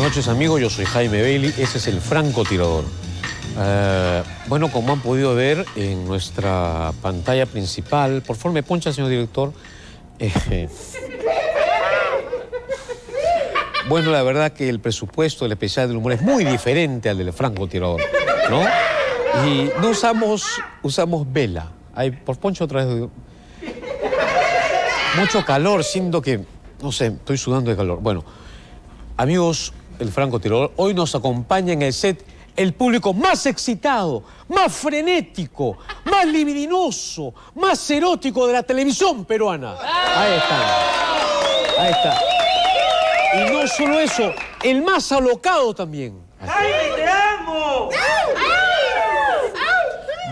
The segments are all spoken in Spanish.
Buenas noches amigos, yo soy Jaime Bailey, ese es el francotirador. Eh, bueno, como han podido ver en nuestra pantalla principal, por favor me poncha, señor director. Eh, bueno, la verdad que el presupuesto del especial del humor es muy diferente al del francotirador, ¿no? Y no usamos, usamos vela. Hay, por poncho otra vez. Mucho calor, siento que, no sé, estoy sudando de calor. Bueno, amigos, el francotirador, hoy nos acompaña en el set el público más excitado, más frenético, más libidinoso, más erótico de la televisión peruana. Ahí está. Ahí está. Y no solo eso, el más alocado también. ¡Jaime, te amo!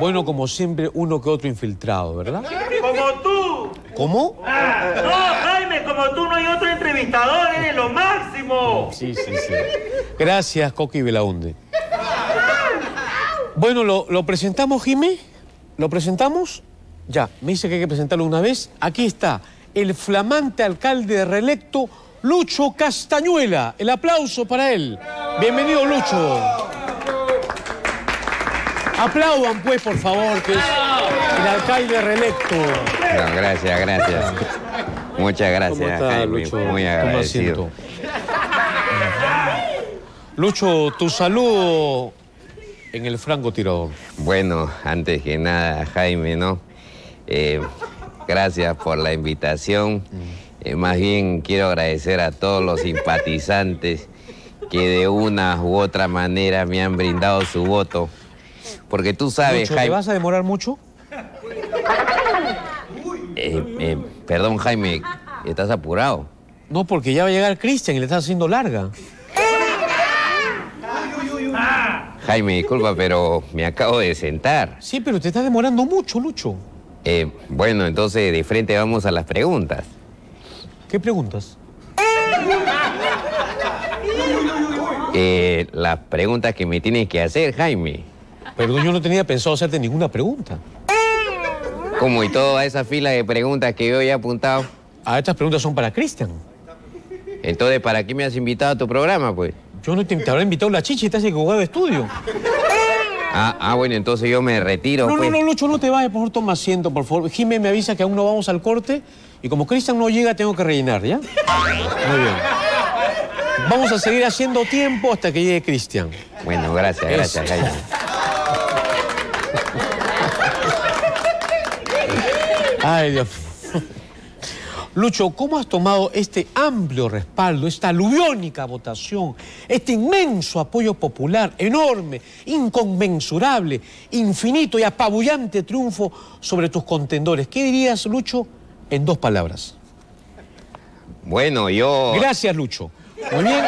Bueno, como siempre, uno que otro infiltrado, ¿verdad? Como tú. ¿Cómo? Ah, no, Jaime, como tú no hay otro entrevistador, eres lo Sí, sí, sí. Gracias, Coqui Belaunde. Bueno, ¿lo, lo presentamos, Jimé? ¿Lo presentamos? Ya, me dice que hay que presentarlo una vez. Aquí está, el flamante alcalde reelecto, Lucho Castañuela. El aplauso para él. Bienvenido, Lucho. Aplaudan, pues, por favor, que es el alcalde reelecto. No, gracias, gracias. Muchas gracias, ¿Cómo está, Jaime. Lucho? Muy agradecido. Lucho, tu saludo en el francotirador. Bueno, antes que nada, Jaime, ¿no? Eh, gracias por la invitación. Eh, más bien quiero agradecer a todos los simpatizantes que de una u otra manera me han brindado su voto. Porque tú sabes, Lucho, ¿te Jaime... vas a demorar mucho? Eh, perdón, Jaime, ¿estás apurado? No, porque ya va a llegar Cristian y le estás haciendo larga. Jaime, disculpa, pero me acabo de sentar. Sí, pero te estás demorando mucho, Lucho. Eh, bueno, entonces de frente vamos a las preguntas. ¿Qué preguntas? Eh, las preguntas que me tienes que hacer, Jaime. Perdón, yo no tenía pensado hacerte ninguna pregunta. Como y toda esa fila de preguntas que yo ya he apuntado. Ah, estas preguntas son para Cristian. Entonces, ¿para qué me has invitado a tu programa, pues? Yo no te, te habrá invitado la chicha y te hace que de estudio. Ah, ah, bueno, entonces yo me retiro, No, no, pues. no, Lucho, no te vayas, por favor, toma asiento, por favor. Jimé me avisa que aún no vamos al corte y como Cristian no llega, tengo que rellenar, ¿ya? Muy bien. Vamos a seguir haciendo tiempo hasta que llegue Cristian. Bueno, gracias, gracias. Jaime. Ay, Dios. Lucho, ¿cómo has tomado este amplio respaldo, esta aluviónica votación, este inmenso apoyo popular, enorme, inconmensurable, infinito y apabullante triunfo sobre tus contendores? ¿Qué dirías, Lucho, en dos palabras? Bueno, yo... Gracias, Lucho. Muy bien.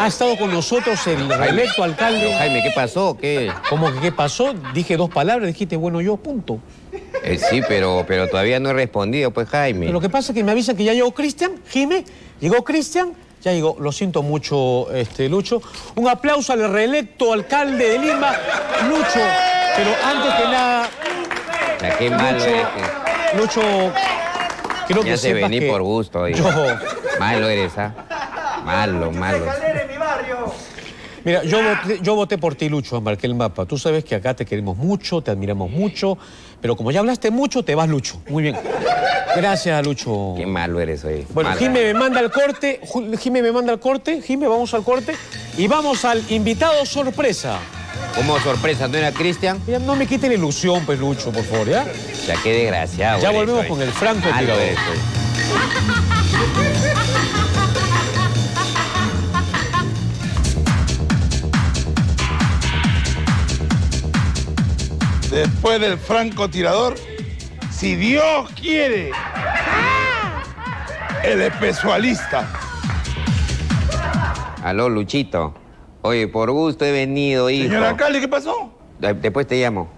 Ha estado con nosotros el reelecto alcalde. Jaime, ¿qué pasó? ¿Qué? ¿Cómo que qué pasó? Dije dos palabras, dijiste, bueno, yo, punto. Eh, sí, pero, pero todavía no he respondido, pues, Jaime. Pero lo que pasa es que me avisan que ya llegó Cristian, Jime, llegó Cristian, ya llegó, lo siento mucho, este, Lucho. Un aplauso al reelecto alcalde de Lima, Lucho. Pero antes que nada, sea, qué malo Lucho, eres. Lucho, quiero Me que sepas venir que por gusto. oye. Yo, Malo eres, ¿ah? Malo, malo. Caldera en mi barrio. Mira, yo voté, yo voté por ti, Lucho, marqué el mapa. Tú sabes que acá te queremos mucho, te admiramos mucho, pero como ya hablaste mucho, te vas, Lucho. Muy bien. Gracias, Lucho. Qué malo eres, oye. Bueno, Malo. Jime me manda el corte, Jime me manda el corte, Jime, vamos al corte y vamos al invitado sorpresa. Como sorpresa, ¿no era Cristian? Ya no me quite la ilusión, pues, Lucho, por favor, ¿ya? Sea, qué desgraciado. Ya volvemos con el franco Malo Después del francotirador, si Dios quiere, el especialista. Aló, Luchito. Oye, por gusto he venido, hijo. Señor alcalde, ¿qué pasó? De- Después te llamo.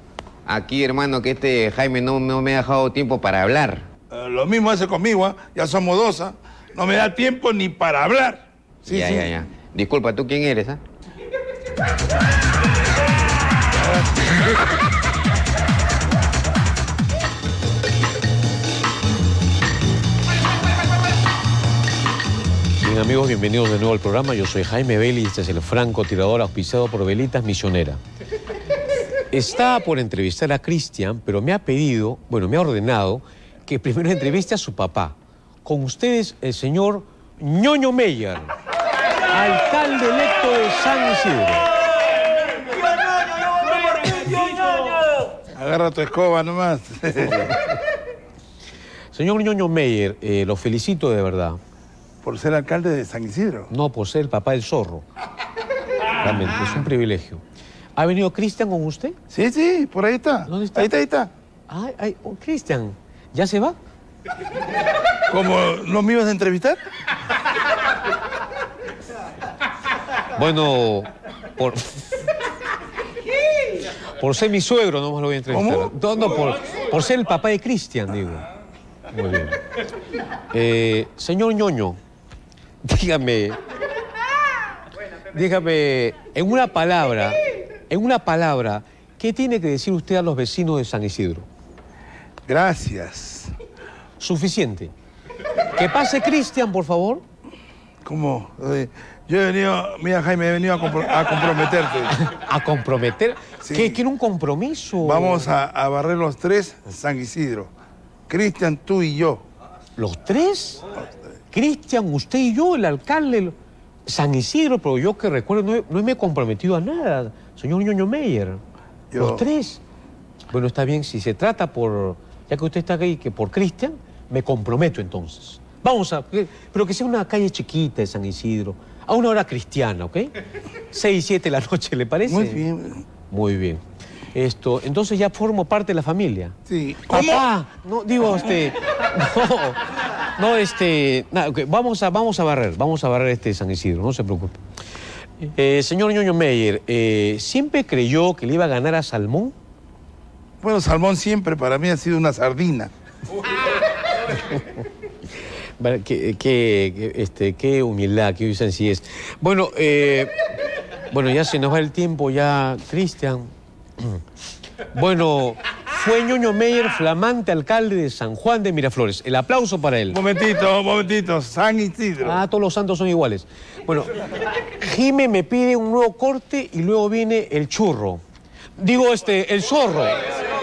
Aquí, hermano, que este Jaime no, no me ha dejado tiempo para hablar. Eh, lo mismo hace conmigo, ¿ah? ya somos dos, ¿ah? No me da tiempo ni para hablar. Sí, ya, sí. ya, ya. Disculpa, ¿tú quién eres, ah? Bien amigos, bienvenidos de nuevo al programa. Yo soy Jaime Belli y este es el franco tirador auspiciado por Velitas Misionera. Está por entrevistar a Cristian, pero me ha pedido, bueno, me ha ordenado que primero entreviste a su papá. Con ustedes, el señor Ñoño Meyer, alcalde electo de San Isidro. Agarra tu escoba nomás. Señor Ñoño Meyer, eh, lo felicito de verdad. Por ser alcalde de San Isidro. No por ser el papá del zorro. Realmente, es un privilegio. ¿Ha venido Cristian con usted? Sí, sí, por ahí está. ¿Dónde está? Ahí está, ahí está. Ay, ay, oh, Cristian, ¿ya se va? ¿Cómo no me ibas a entrevistar? Bueno, por. Por ser mi suegro, no me lo voy a entrevistar. ¿Cómo? No, no, por, por ser el papá de Cristian, digo. Muy bien. Eh, señor ñoño, dígame. Dígame, en una palabra, en una palabra, ¿qué tiene que decir usted a los vecinos de San Isidro? Gracias. Suficiente. Que pase Cristian, por favor. ¿Cómo? Eh, Yo he venido, mira Jaime, he venido a, compro- a comprometerte. A comprometer. Sí. ¿Qué? ¿Quiere un compromiso? Vamos a, a barrer los tres San Isidro. Cristian, tú y yo. ¿Los tres? Cristian, usted y yo, el alcalde, San Isidro, pero yo que recuerdo no, he- no me he comprometido a nada, señor Ñoño Meyer. Yo- Los tres. Bueno, está bien, si se trata por, ya que usted está aquí, que por Cristian, me comprometo entonces. Vamos a, pero que sea una calle chiquita de San Isidro, a una hora cristiana, ¿ok? Seis, siete de la noche, ¿le parece? Muy bien. Muy bien. Esto, entonces ya formo parte de la familia. Sí. Papá, no, digo, este, no, no, este, nada, vamos a, vamos a barrer, vamos a barrer este San Isidro, no se preocupe. Eh, señor Ñoño Meyer, eh, ¿siempre creyó que le iba a ganar a Salmón? Bueno, Salmón siempre para mí ha sido una sardina. Vale, Qué, qué- este, qué humildad, qué sencillez. Bueno, eh, bueno, ya se nos va el tiempo, ya, Cristian. Bueno, fue Ñoño Meyer, flamante alcalde de San Juan de Miraflores. El aplauso para él. Un momentito, un momentito. San Isidro. Ah, todos los santos son iguales. Bueno, Jime me pide un nuevo corte y luego viene el churro. Digo, este, el zorro.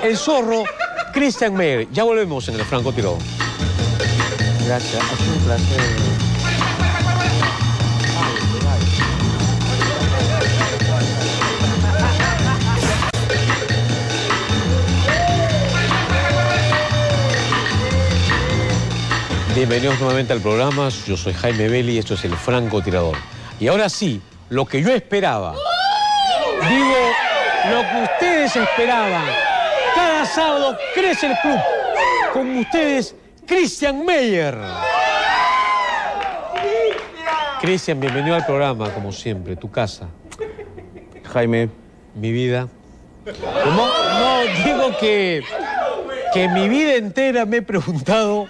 El zorro, Christian Meyer. Ya volvemos en el Franco Tirón. Gracias, sido un placer. Bienvenidos nuevamente al programa. Yo soy Jaime Belli y esto es el Franco Tirador. Y ahora sí, lo que yo esperaba. Digo, lo que ustedes esperaban. Cada sábado crece el club. Con ustedes, Christian Meyer. Cristian, bienvenido al programa, como siempre, tu casa, Jaime, mi vida. ¿Cómo? No, digo que, que mi vida entera me he preguntado,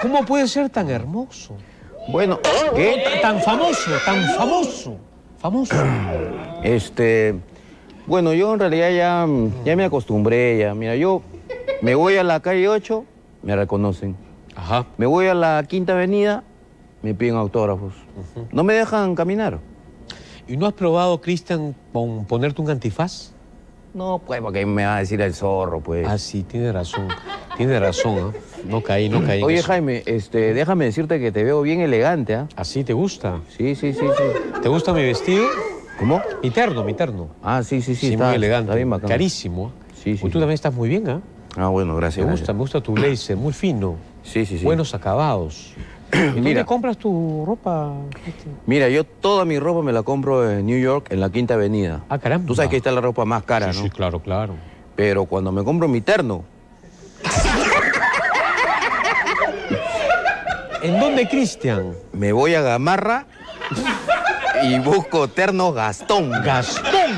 ¿cómo puede ser tan hermoso? bueno, ¿qué? Tan famoso, tan famoso, famoso. Este, bueno, yo en realidad ya, ya me acostumbré ya. Mira, yo me voy a la calle 8, me reconocen. Ajá. Me voy a la Quinta Avenida, me piden autógrafos. No me dejan caminar. ¿Y no has probado, Cristian, con ponerte un antifaz? No, pues, porque me va a decir el zorro, pues. Ah, sí, tiene razón. Tiene razón, ¿ah? No caí, no caí. Oye. Jaime, este, déjame decirte que te veo bien elegante, ¿ah? ¿Así te gusta? Sí, sí, sí, sí. ¿Te gusta mi vestido? ¿Cómo? Mi terno, mi terno. Ah, sí, sí, sí. Sí, está, muy elegante. Está bien bacán. Carísimo. ¿ah? Sí, sí, Pues tú también estás muy bien, ¿ah? Ah, bueno, Me gracias. gusta, gracias. me gusta tu blazer, muy fino. Sí, sí, sí. Buenos acabados. ¿Y dónde Mira. compras tu ropa? Cristian? Mira, yo toda mi ropa me la compro en New York, en la Quinta Avenida. Ah, caramba. Tú sabes que ahí está la ropa más cara, Sí, ¿no? sí, claro, claro. Pero cuando me compro mi terno, ¿En dónde, Cristian? me voy a Gamarra y busco terno Gastón. Gastón.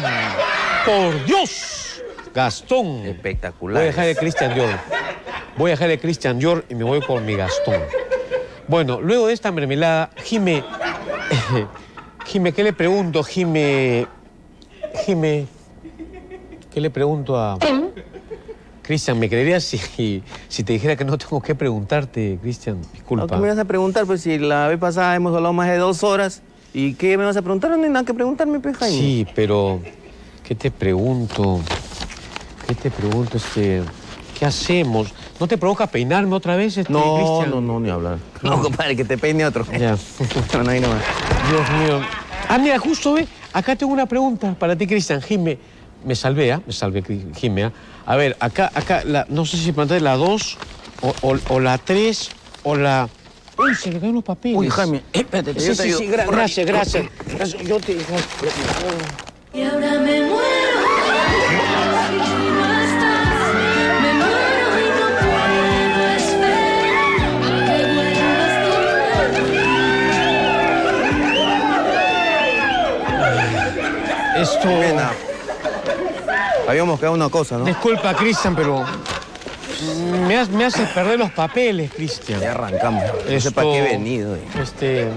Por Dios. Gastón. Espectacular. Voy a dejar de Christian Dior. Voy a dejar de Christian Dior y me voy por mi Gastón. Bueno, luego de esta mermelada, Jime. Jime, ¿qué le pregunto, Jime? Jime. ¿Qué le pregunto a. Cristian, ¿me creerías si, si te dijera que no tengo que preguntarte, Cristian? Disculpa. ¿Qué me vas a preguntar? Pues si la vez pasada hemos hablado más de dos horas. ¿Y qué me vas a preguntar? No hay nada que preguntarme, pues, Jaime. Sí, pero ¿qué te pregunto? ¿Qué te pregunto? Este, ¿Qué hacemos? ¿No te provoca peinarme otra vez, este, No, Cristian? no, no, ni hablar. No, compadre, que te peine otro. Ya. no, no, ahí nomás. Dios mío. Ah, mira, justo ve, acá tengo una pregunta para ti, Cristian. Jime, me salvé, ¿ah? Me salvé, Cri- Jime, ¿ah? A ver, acá, acá, la, no sé si planteé la 2 o, o- o la 3 o la... Uy, se le caen los papeles. Uy, Jaime, espérate, Sí, yo te sí, ayudo. sí, gracias, gracias. Gracias, Yo te... Y ahora me muero Habíamos quedado una cosa, ¿no? Disculpa, Cristian, pero... Me, has- me haces perder los papeles, Cristian. Ya arrancamos. No sé Esto- para qué he venido. eh. Este...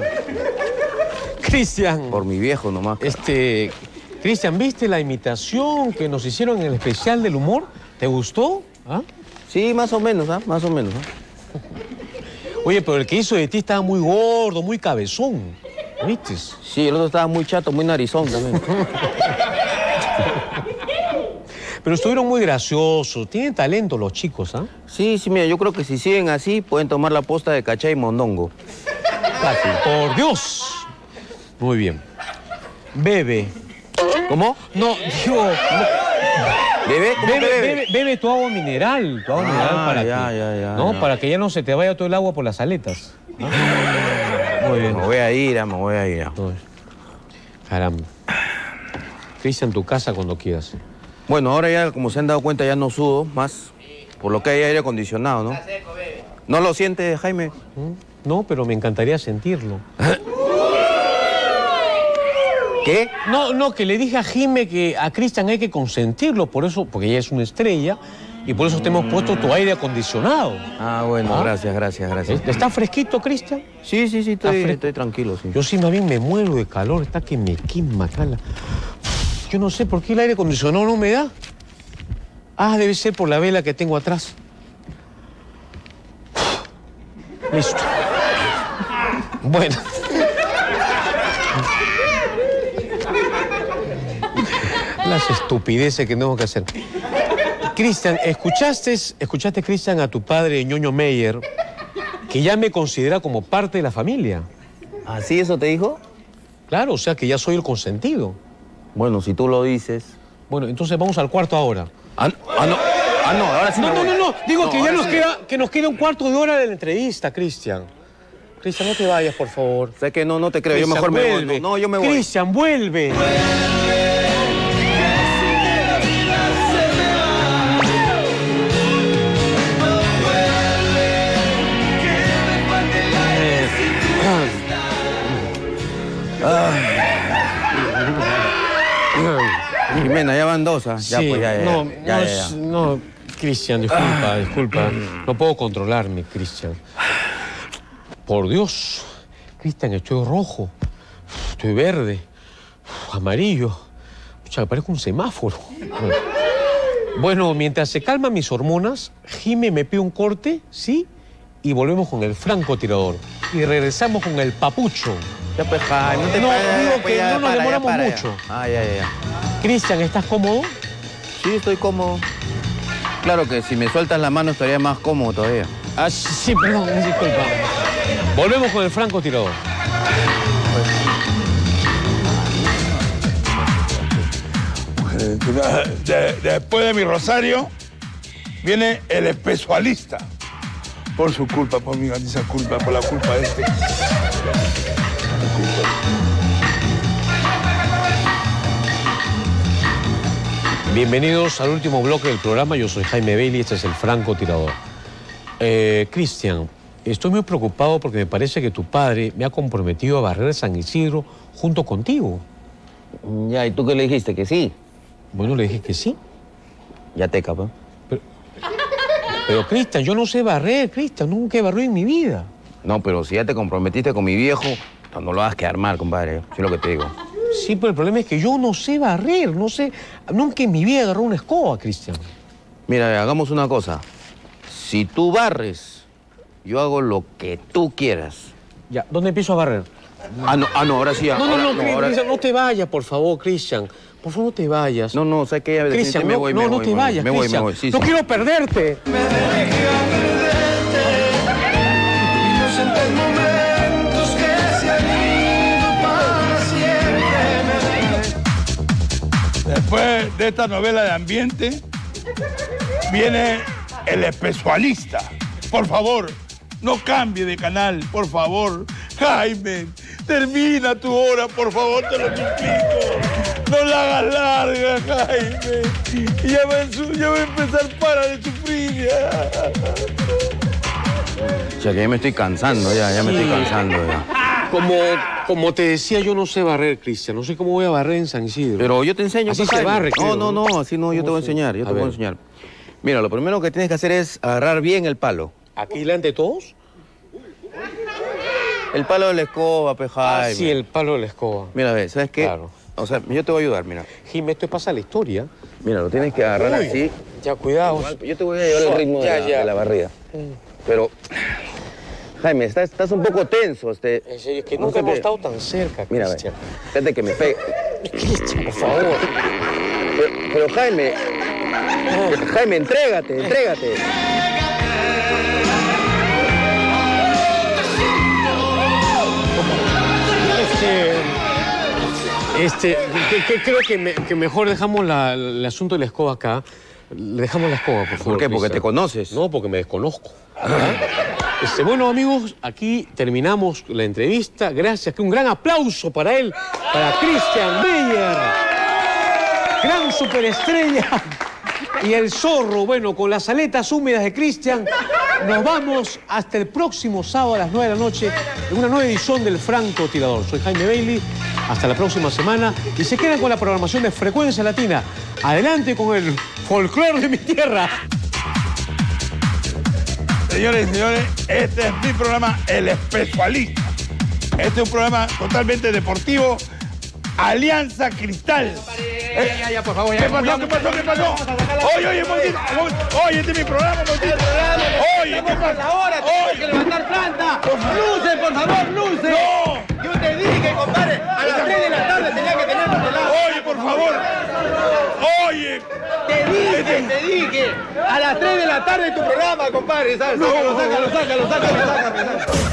Cristian. Por mi viejo nomás. Este, Cristian, ¿viste la imitación que nos hicieron en el especial del humor? ¿Te gustó? ¿Ah? Sí, más o menos, ¿ah? Más o menos, ¿ah? Oye, pero el que hizo de ti estaba muy gordo, muy cabezón. ¿Viste? Sí, el otro estaba muy chato, muy narizón también. Pero estuvieron muy graciosos. Tienen talento los chicos, ¿ah? Sí, sí, mira, yo creo que si siguen así, pueden tomar la posta de Cachá y Mondongo. Fácil. Por Dios. Muy bien. Bebe. ¿Cómo? No, digo, ¿Bebe? ¿Cómo que bebe, bebe? bebe, bebe tu agua mineral. Tu agua Ah, mineral para ya, que, ya, ya, ¿no? ya. Para que ya no se te vaya todo el agua por las aletas. ¿no? Muy bien. Me voy a ir, me voy a ir. Caramba. Cristian, tu casa cuando quieras. Bueno, ahora ya, como se han dado cuenta, ya no sudo más. Por lo que hay aire acondicionado, ¿no? ¿No lo siente, Jaime? ¿Mm? No, pero me encantaría sentirlo. ¿Qué? No, no, que le dije a Jime que a Cristian hay que consentirlo, por eso, porque ella es una estrella, y por eso te hemos puesto tu aire acondicionado. Ah, bueno, Ah. gracias, gracias, gracias. ¿Está fresquito, Cristian? Sí, sí, sí, estoy, fresco. estoy tranquilo, sí. Yo sí, más bien me muero de calor, está que me quema acá la... Yo no sé por qué el aire acondicionado no me da. Ah, debe ser por la vela que tengo atrás. Listo. Bueno. Las estupideces que tengo que hacer. Cristian, ¿escuchaste, escuchaste, Cristian, a tu padre, ñoño Meyer, que ya me considera como parte de la familia? ¿Así eso te dijo? Claro, o sea que ya soy el consentido. Bueno, si tú lo dices. Bueno, entonces vamos al cuarto ahora. Ah, no, ah, no, ah, no, ahora sí No, me no, voy. no, no. Digo que ya nos sí. queda, que nos queda un cuarto de hora de la entrevista, Cristian. Cristian, no te vayas, por favor. Sé que no, no te creo, yo mejor me voy. vuelve. No, no, yo me voy. Cristian, vuelve. Ya van dos, ¿ah? Ya, Sí, pues, ya, ya, no, ya, no, no, Cristian, disculpa, disculpa. No puedo controlarme, Cristian. Por Dios, Cristian, estoy rojo, estoy verde, amarillo. Pucha, parezco un semáforo. Bueno, mientras se calman mis hormonas, Jime me pide un corte, ¿sí? Y volvemos con el francotirador. Y regresamos con el papucho. Ya, pues, Jaime, no te No, digo pues, que ya, no nos para, demoramos para, mucho. Ah, ya, ya. Cristian, ¿estás cómodo? Sí, estoy cómodo. Claro que si me sueltas la mano estaría más cómodo todavía. Ah, sí, perdón, disculpa. Volvemos con el francotirador. De- después de mi rosario, viene el especialista. Por su culpa, por mi grandísima culpa, por la culpa de este. Bienvenidos al último bloque del programa. Yo soy Jaime Bailey, este es el francotirador. Eh, Cristian, estoy muy preocupado porque me parece que tu padre me ha comprometido a barrer San Isidro junto contigo. Ya, ¿y tú qué le dijiste? Que sí. Bueno, le dije que sí. Ya te capaz. Pero, Cristian, yo no sé barrer, Cristian. Nunca he barrido en mi vida. No, pero si ya te comprometiste con mi viejo, no lo vas a quedar mal, compadre. Eso es lo que te digo. Sí, pero el problema es que yo no sé barrer. No sé... Nunca en mi vida agarré una escoba, Cristian. Mira, hagamos una cosa. Si tú barres, yo hago lo que tú quieras. Ya, ¿dónde empiezo a barrer? Ah, no, ah, no ahora sí. No, no, no, ahora- no te vayas, por favor, Cristian. Por favor, no te vayas. No, no, ¿sabes qué? Ya, Cristian, me no, voy, no, me no voy, te me vayas, Me voy, me Cristian. voy. Sí, no sí. quiero perderte. Inocentes Después de esta novela de ambiente, viene el especialista. Por favor, no cambie de canal, por favor. Jaime, termina tu hora, por favor, te lo suplico. No la hagas larga, Jaime. Ya va, a su- ya va a empezar para de sufrir. ya. O sea, que ya me estoy cansando, ya, ya me estoy cansando. Ya. Como, como te decía, yo no sé barrer, Cristian. No sé cómo voy a barrer en San Isidro. Pero yo te enseño. Así se barre, No, no, ¿no? así no, yo te voy a ¿Cómo se- enseñar, yo te voy a enseñar. Mira, lo primero que tienes que hacer es agarrar bien el palo. ¿Aquí delante de todos? El palo de la escoba, pe, Ah, sí, el palo de la escoba. Mira, a ver, ¿sabes qué? Claro. O sea, yo te voy a ayudar, mira. Jim, esto pasa la historia. Mira, lo tienes que agarrar Uy, así. Ya, cuidado. Yo te voy a llevar el ritmo de, la, de la barrida. Pero, Jaime, estás, estás un poco tenso. Este, En serio, es que no nunca sé, hemos estado tan cerca, Mira, a ver, Cristian. espérate que me pegue. Cristian, por favor. Pero, pero, Jaime, Jaime, entrégate, entrégate. Este, este, que- que- creo que, me- que mejor dejamos la- el asunto de la escoba acá. Le dejamos la escoba, por favor. ¿Por qué? Porque Cristian. te conoces. No, porque me desconozco. ¿Ah? Este, bueno, amigos, aquí terminamos la entrevista. Gracias. Un gran aplauso para él, para Christian Meyer. Gran superestrella. Y el zorro, bueno, con las aletas húmedas de Cristian, nos vamos hasta el próximo sábado a las 9 de la noche en una nueva edición del Franco Tirador. Soy Jaime Bailey, hasta la próxima semana y se quedan con la programación de Frecuencia Latina. Adelante con el folclore de mi tierra. Señores y señores, este es mi programa El Especialista. Este es un programa totalmente deportivo. Alianza Cristal. Eh, Ya, ya, por favor, ¿Qué pasó? ¿Qué pasó? ¿Qué pasó? Oye, oye, momentito. Oye, este es mi programa, momentito. Oye, ¿qué pasa? Ahora Oye. que levantar planta. Luce, por favor, luce. No. Yo te dije, compadre, a las 3 de la tarde tenía que tenerlo pelado. Oye, por favor. Oye. Te dije, te dije. A las 3 de la tarde tu programa, compadre. ¿sabes? Sácalo, sácalo, sácalo, sácalo, sácalo. sácalo.